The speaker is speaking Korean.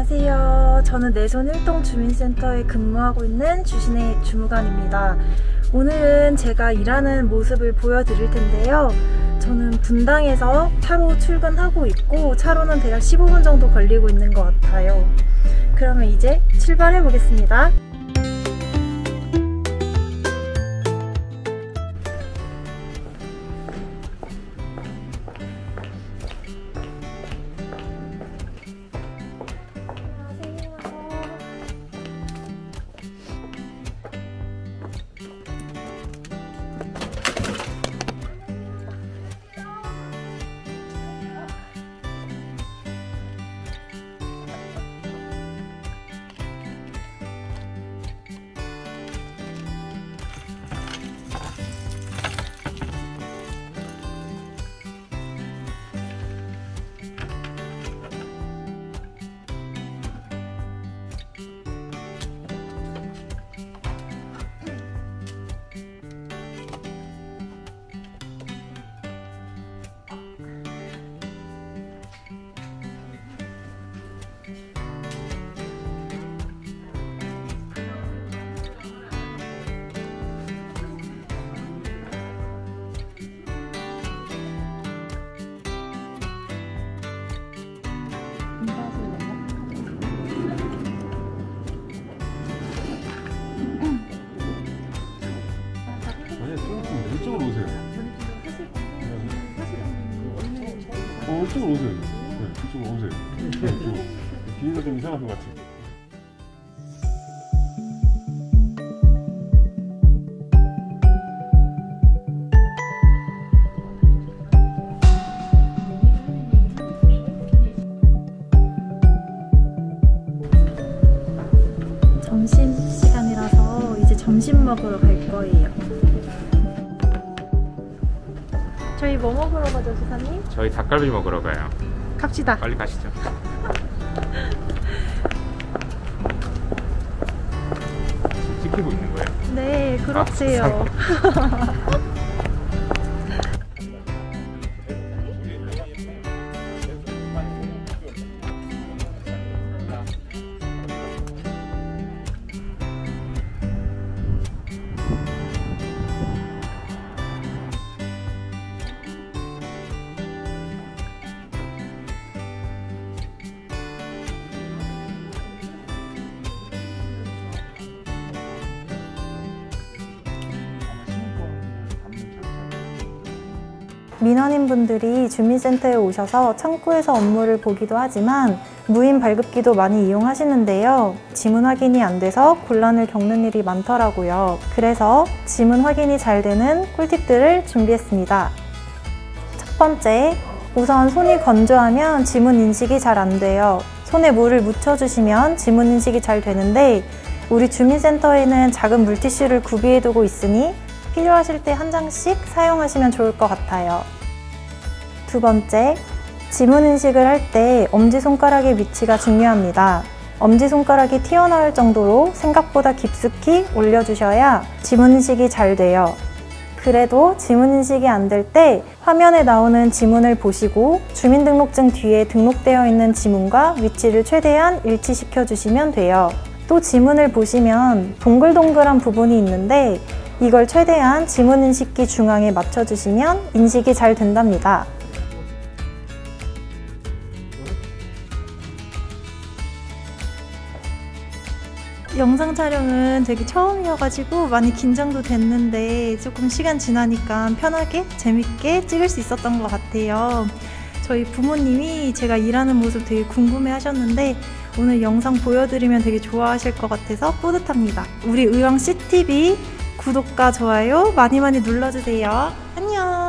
안녕하세요. 저는 내손 일동 주민센터에 근무하고 있는 주신의 주무관입니다. 오늘은 제가 일하는 모습을 보여드릴 텐데요. 저는 분당에서 차로 출근하고 있고 차로는 대략 15분 정도 걸리고 있는 것 같아요. 그러면 이제 출발해 보겠습니다. 어, 이쪽으로 오세요. 네, 이쪽으로 오세요. 네. 뒤에가 좀 이상한 것 같아요. 점심 시간이라서 이제 점심 먹으러 갈 거예요. 저희 뭐 먹으러 가죠, 주사님? 저희 닭갈비 먹으러 가요. 갑시다. 빨리 가시죠. 찍히고 있는 거예요? 네, 그렇대요. 민원인 분들이 주민센터에 오셔서 창구에서 업무를 보기도 하지만 무인 발급기도 많이 이용하시는데요. 지문 확인이 안 돼서 곤란을 겪는 일이 많더라고요. 그래서 지문 확인이 잘 되는 꿀팁들을 준비했습니다. 첫 번째, 우선 손이 건조하면 지문 인식이 잘 안 돼요. 손에 물을 묻혀주시면 지문 인식이 잘 되는데 우리 주민센터에는 작은 물티슈를 구비해두고 있으니 필요하실 때 한 장씩 사용하시면 좋을 것 같아요. 두 번째, 지문 인식을 할 때 엄지손가락의 위치가 중요합니다. 엄지손가락이 튀어나올 정도로 생각보다 깊숙이 올려주셔야 지문 인식이 잘 돼요. 그래도 지문 인식이 안 될 때 화면에 나오는 지문을 보시고 주민등록증 뒤에 등록되어 있는 지문과 위치를 최대한 일치시켜 주시면 돼요. 또 지문을 보시면 동글동글한 부분이 있는데 이걸 최대한 지문 인식기 중앙에 맞춰주시면 인식이 잘 된답니다. 영상 촬영은 되게 처음이어가지고 많이 긴장도 됐는데 조금 시간 지나니까 편하게 재밌게 찍을 수 있었던 것 같아요. 저희 부모님이 제가 일하는 모습 되게 궁금해 하셨는데 오늘 영상 보여드리면 되게 좋아하실 것 같아서 뿌듯합니다. 우리 의왕 CTV 구독과 좋아요 많이 많이 눌러주세요. 안녕!